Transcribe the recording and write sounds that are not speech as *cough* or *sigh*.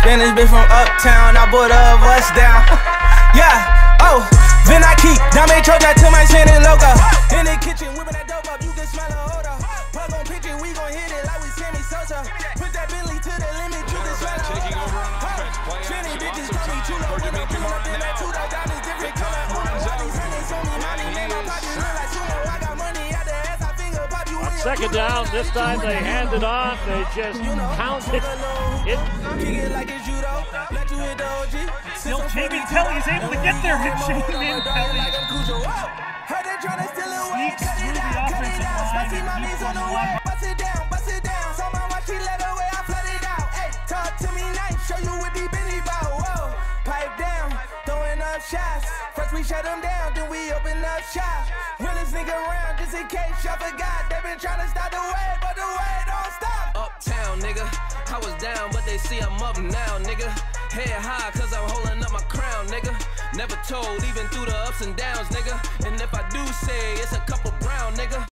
Spanish bitch from uptown, I bought a bus down. *laughs* yeah, oh, then I keep, now make choke that to my chin and loco. Second down. This time they hand it off. They just pound it. It Kick it like it's judo. Let you hit the OG. Still, J-Min Pelley is able to get there. And J-Min Pelley Like I'm Cujo. Heard they tryna steal it away. Sneaks through the out, cut it offensive line and mommy's keeps on the on way. the Bust it down, bust it down. So my watch, he let away. I flood it out. Hey, talk to me nice. Show you what these bitches bout. Whoa, pipe down. Throwing up shots. First we shut them down, then we just in case y'all forgot. They been tryna stop the way, but the way don't stop. Uptown, nigga. I was down, but they see I'm up now, nigga. Head high, cause I'm holding up my crown, nigga. Never told, even through the ups and downs, nigga. And if I do say it's a couple.